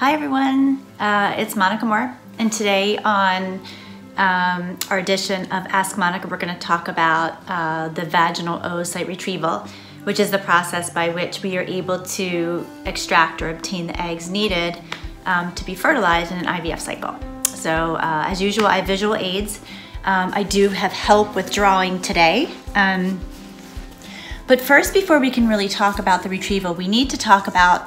Hi everyone, uh, it's Monica Moore, and today on um, our edition of Ask Monica, we're going to talk about uh, the vaginal oocyte retrieval, which is the process by which we are able to extract or obtain the eggs needed um, to be fertilized in an IVF cycle. So, uh, as usual, I have visual aids. Um, I do have help with drawing today. Um, but first, before we can really talk about the retrieval, we need to talk about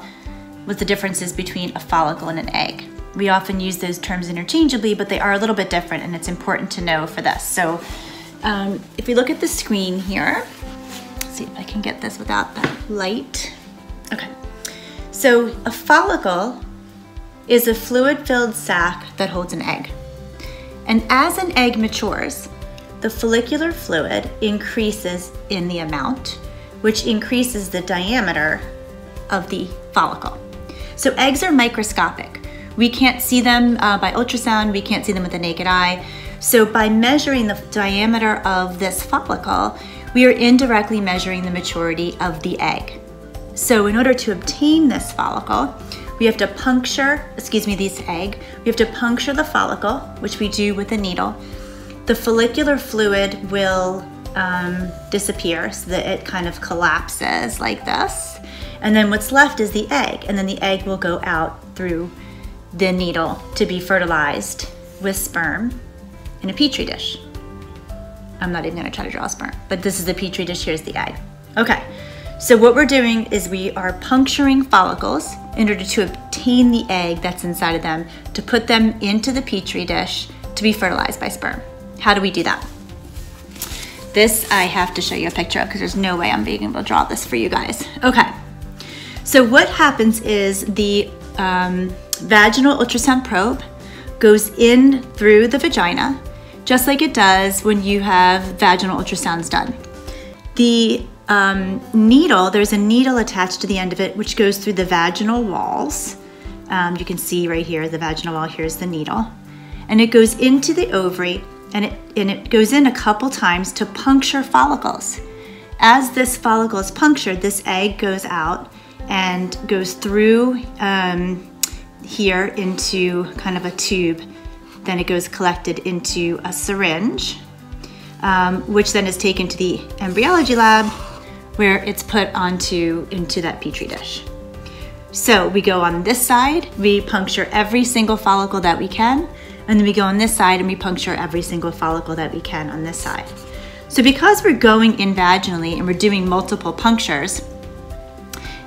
what the differences between a follicle and an egg. We often use those terms interchangeably, but they are a little bit different, and it's important to know for this. So, um, if we look at the screen here, see if I can get this without that light. Okay. So, a follicle is a fluid filled sac that holds an egg. And as an egg matures, the follicular fluid increases in the amount, which increases the diameter of the follicle. So eggs are microscopic. We can't see them uh, by ultrasound, we can't see them with the naked eye. So by measuring the diameter of this follicle, we are indirectly measuring the maturity of the egg. So in order to obtain this follicle, we have to puncture, excuse me, this egg, we have to puncture the follicle, which we do with a needle. The follicular fluid will um, disappear so that it kind of collapses like this. And then what's left is the egg, and then the egg will go out through the needle to be fertilized with sperm in a petri dish. I'm not even gonna try to draw sperm, but this is the petri dish, here's the egg. Okay, so what we're doing is we are puncturing follicles in order to obtain the egg that's inside of them, to put them into the petri dish to be fertilized by sperm. How do we do that? This I have to show you a picture of because there's no way I'm being able to draw this for you guys. Okay. So what happens is the um, vaginal ultrasound probe goes in through the vagina, just like it does when you have vaginal ultrasounds done. The um, needle, there's a needle attached to the end of it, which goes through the vaginal walls. Um, you can see right here, the vaginal wall, here's the needle. And it goes into the ovary and it, and it goes in a couple times to puncture follicles. As this follicle is punctured, this egg goes out and goes through um, here into kind of a tube. Then it goes collected into a syringe, um, which then is taken to the embryology lab where it's put onto into that petri dish. So we go on this side, we puncture every single follicle that we can, and then we go on this side and we puncture every single follicle that we can on this side. So because we're going in vaginally and we're doing multiple punctures,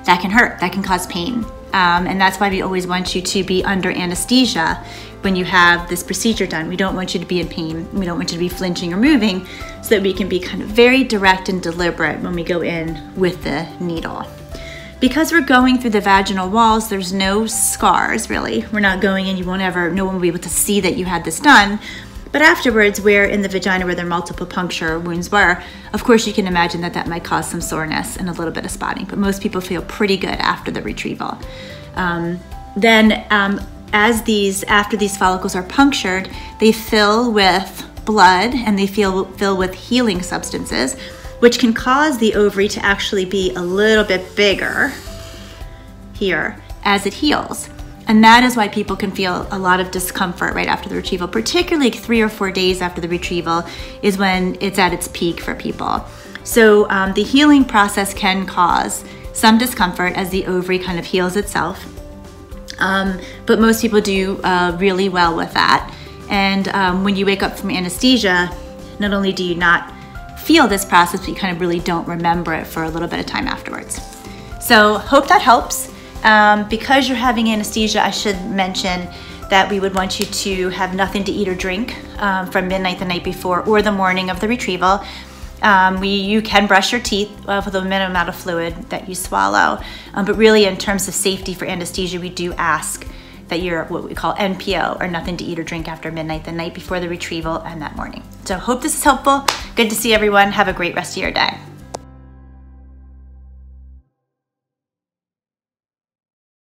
that can hurt, that can cause pain. Um, and that's why we always want you to be under anesthesia when you have this procedure done. We don't want you to be in pain. We don't want you to be flinching or moving so that we can be kind of very direct and deliberate when we go in with the needle. Because we're going through the vaginal walls, there's no scars really. We're not going in, you won't ever, no one will be able to see that you had this done. But afterwards, where in the vagina where their multiple puncture wounds were, of course you can imagine that that might cause some soreness and a little bit of spotting, but most people feel pretty good after the retrieval. Um, then um, as these, after these follicles are punctured, they fill with blood and they feel, fill with healing substances, which can cause the ovary to actually be a little bit bigger here as it heals. And that is why people can feel a lot of discomfort right after the retrieval, particularly three or four days after the retrieval is when it's at its peak for people. So um, the healing process can cause some discomfort as the ovary kind of heals itself. Um, but most people do uh, really well with that. And um, when you wake up from anesthesia, not only do you not feel this process, but you kind of really don't remember it for a little bit of time afterwards. So hope that helps. Um, because you're having anesthesia, I should mention that we would want you to have nothing to eat or drink um, from midnight the night before or the morning of the retrieval. Um, we, you can brush your teeth uh, with a minimum amount of fluid that you swallow, um, but really in terms of safety for anesthesia, we do ask that you're what we call NPO or nothing to eat or drink after midnight the night before the retrieval and that morning. So hope this is helpful. Good to see everyone. Have a great rest of your day.